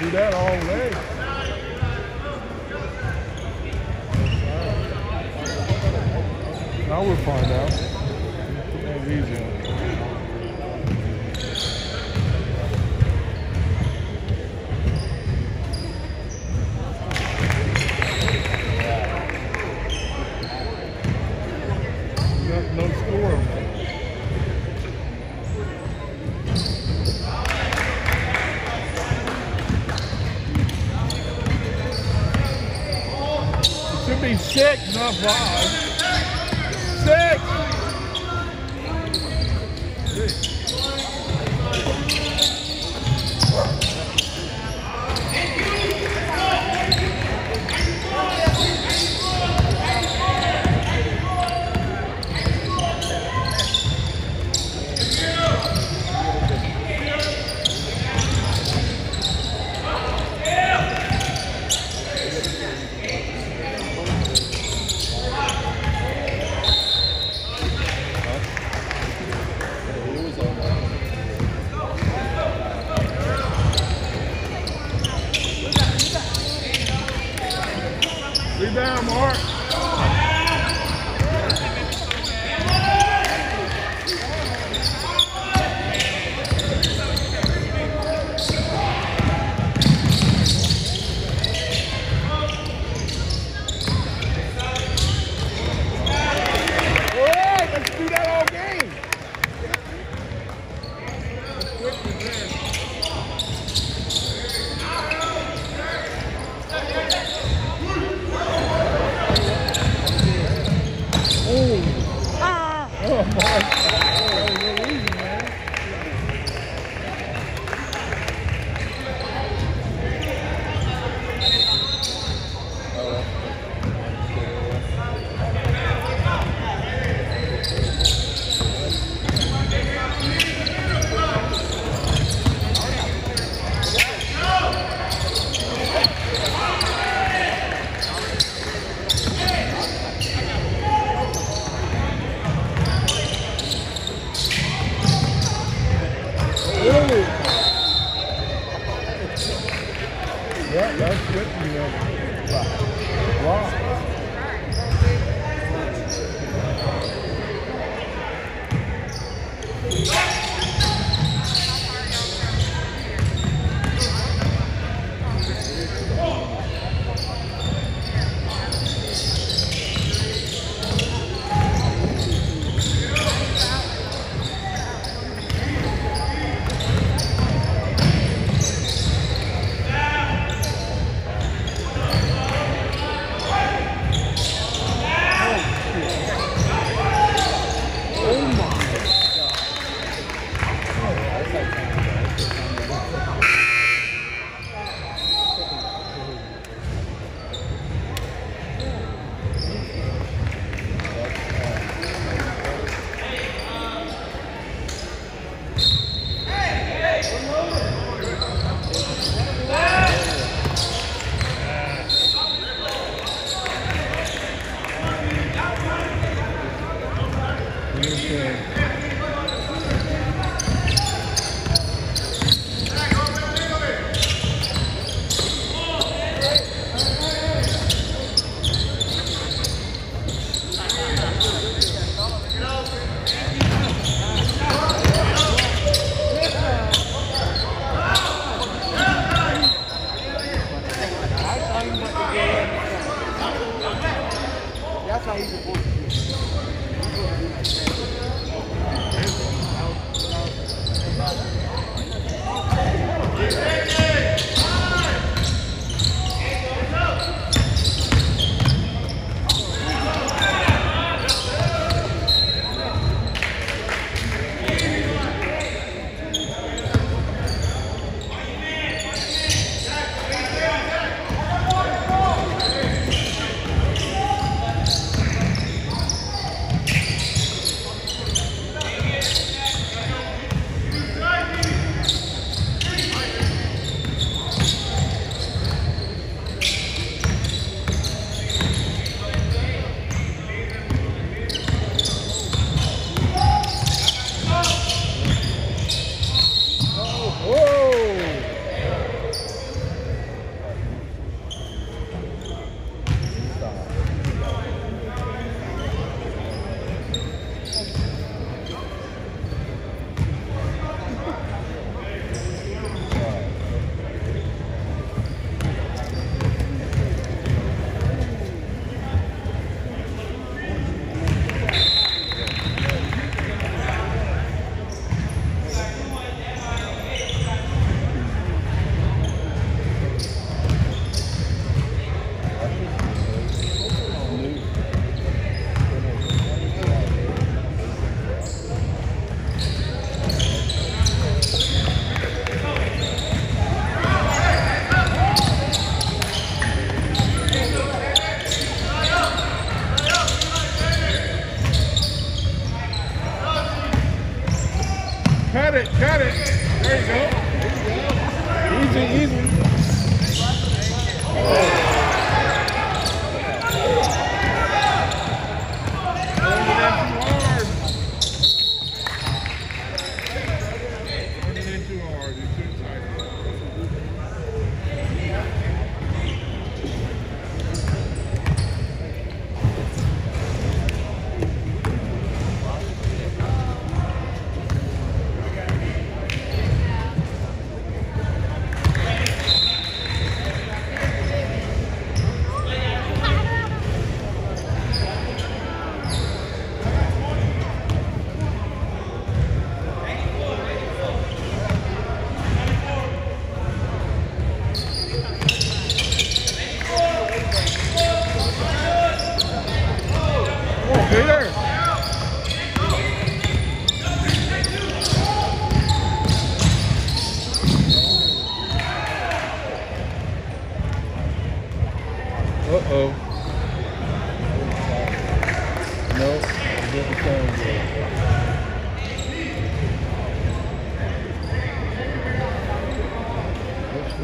Do that all day. Now we'll find out. Easy. Thursday.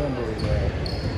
Is that? Uh,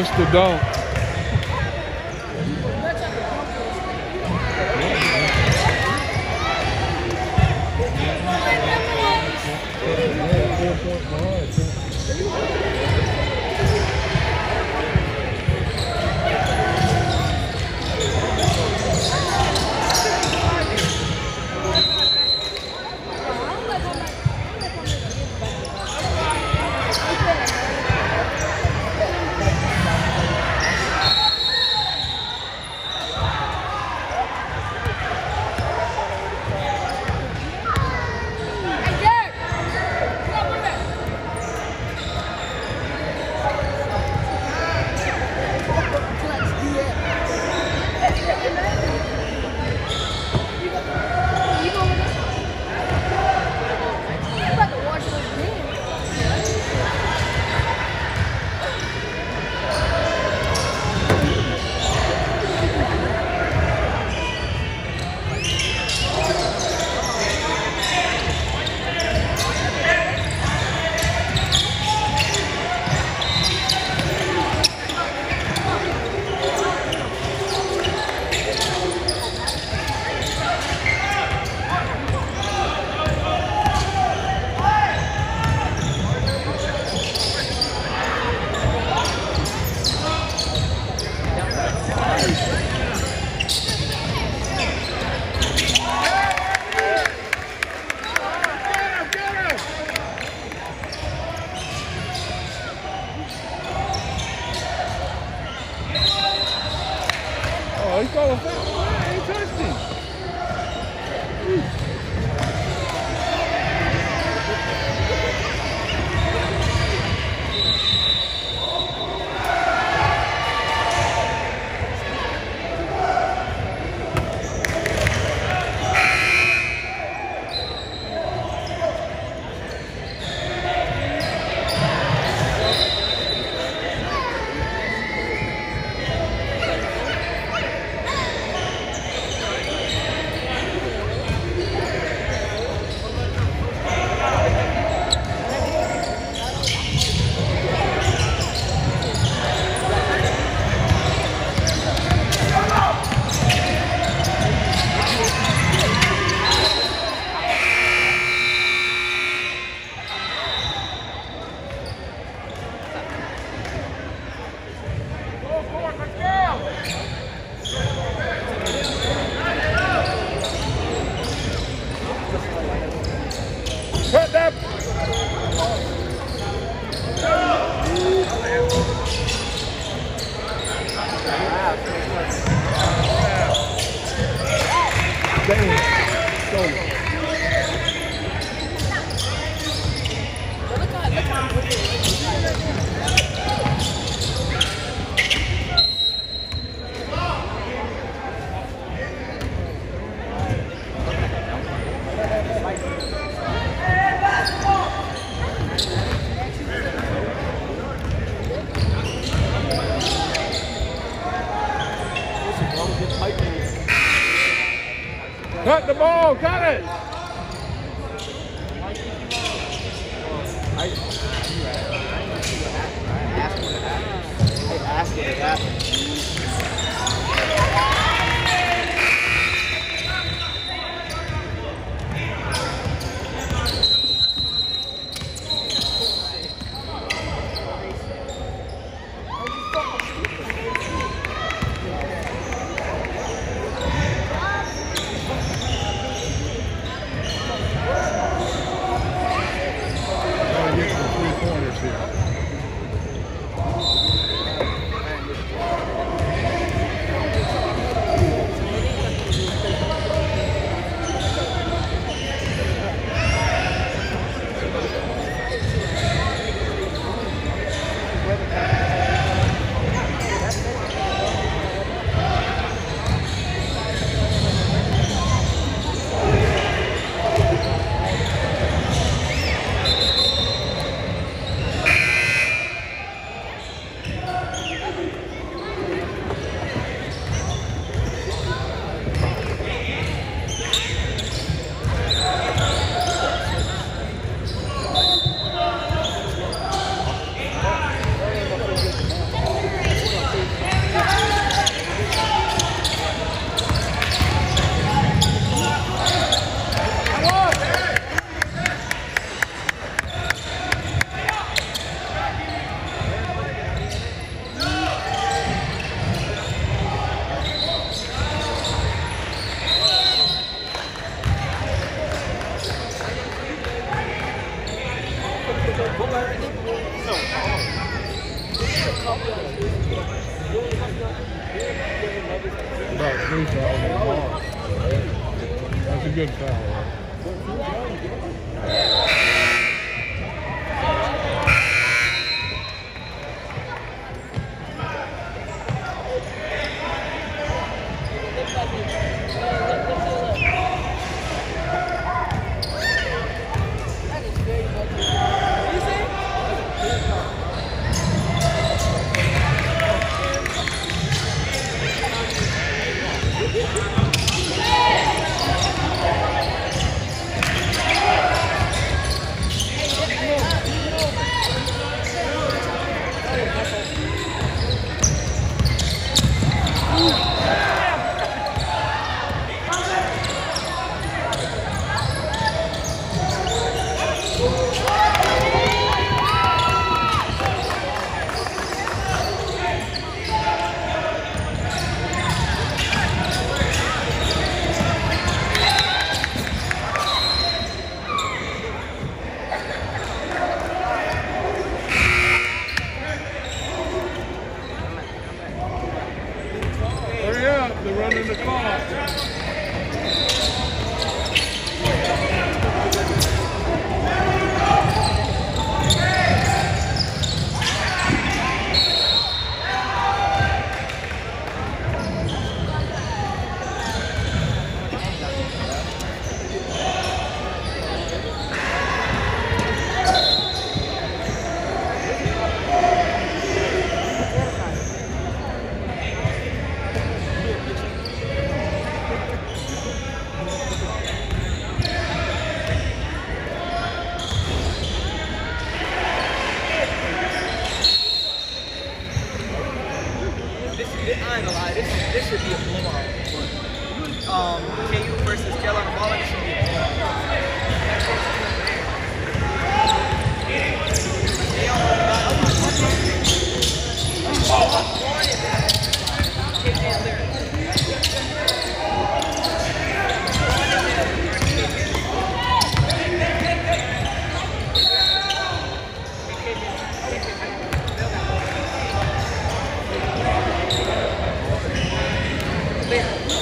Missed the dunk.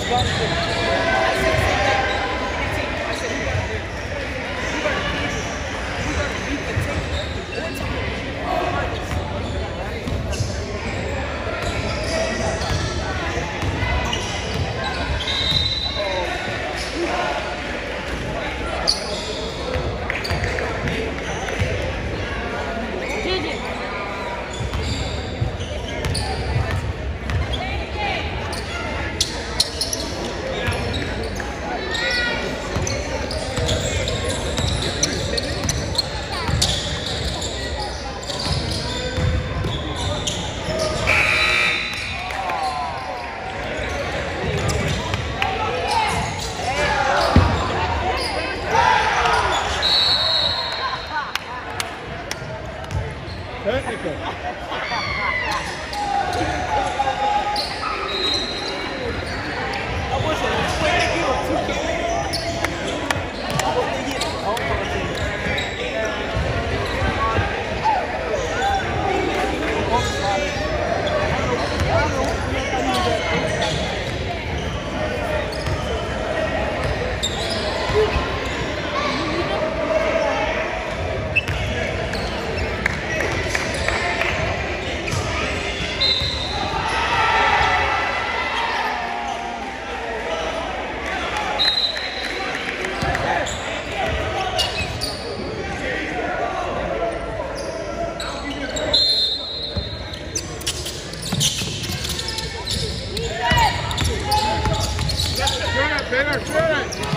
Technical. Good, Taylor,